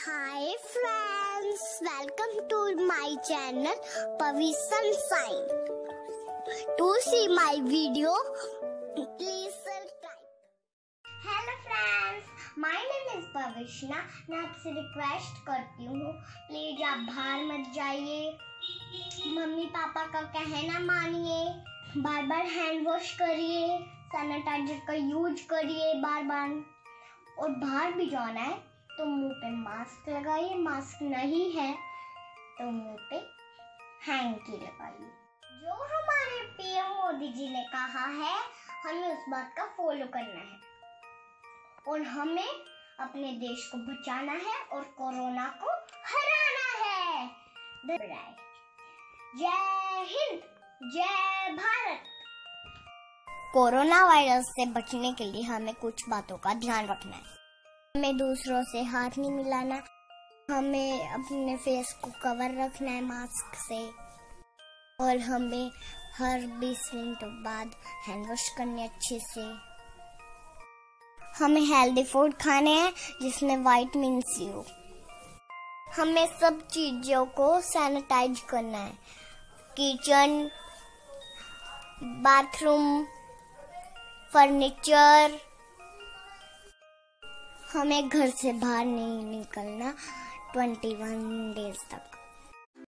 Hi friends welcome to my channel पविशन sign to see my video please my name is पविशना मैं आपसे request करती हूँ. Please आप बाहर मत जाइए. मम्मी, पापा का कहना मानिए. बार बार हैंड वॉश करिए. सैनिटाइजर का यूज़ करिए बार बार और बाहर भी जाना है. तो मुँह पे मास्क लगाइए, मास्क नहीं है तो मुँह पे हैंकी लगाइए। जो हमारे पीएम मोदी जी ने कहा है, हमें उस बात का फॉलो करना है। और हमें अपने देश को बचाना है और कोरोना को हराना है। जय हिंद, जय भारत। कोरोना वायरस से बचने के लिए हमें कुछ बातों का ध्यान रखना है। हमें दूसरों से हाथ नहीं मिलाना। हमें अपने फेस को कवर रखना है मास्क से। और हमें हर 20 मिनट बाद हैंड वॉश करने अच्छे से। हमें हेल्दी फ़ूड खाने हैं, जिसमें वाइटमिन सी हो। हमें सब चीज़ों को सैनिटाइज करना है। किचन बाथरूम फर्नीचर हमें घर से बाहर नहीं निकलना ट्वेंटी वन डेज़ तक।